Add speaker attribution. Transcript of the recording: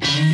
Speaker 1: Mm-hmm.